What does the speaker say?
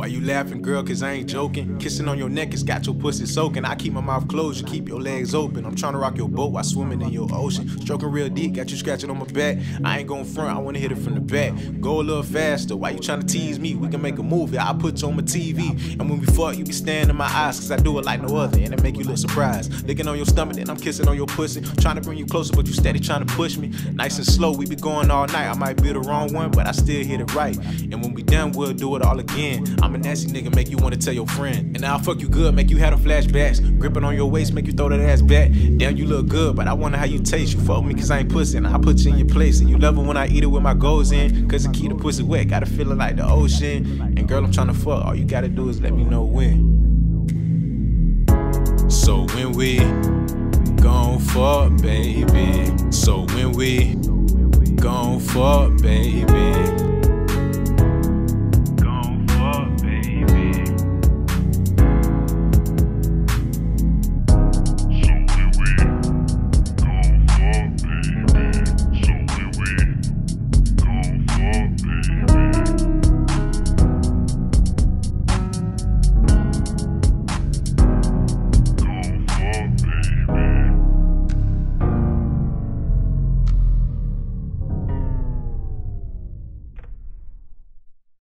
Why you laughing, girl? Cause I ain't joking. Kissing on your neck, it's got your pussy soaking. I keep my mouth closed, you keep your legs open. I'm trying to rock your boat while swimming in your ocean. Stroking real deep, got you scratching on my back. I ain't going front, I wanna hit it from the back. Go a little faster, why you trying to tease me? We can make a movie, I'll put you on my TV. And when we fuck, you be staring in my eyes, cause I do it like no other, and it make you look surprised. Licking on your stomach, then I'm kissing on your pussy. Trying to bring you closer, but you steady trying to push me. Nice and slow, we be going all night. I might be the wrong one, but I still hit it right. And when we done, we'll do it all again. I'm a nasty nigga, make you wanna tell your friend. And I'll fuck you good, make you have the flashbacks. Gripping on your waist, make you throw that ass back. Damn, you look good, but I wonder how you taste. You fuck me cause I ain't pussy, and I put you in your place. And you love it when I eat it with my goals in. Cause it keep the pussy wet, got a feeling like the ocean. And girl, I'm trying to fuck, all you gotta do is let me know when. So when we gon' fuck, baby. So when we gon' fuck, baby.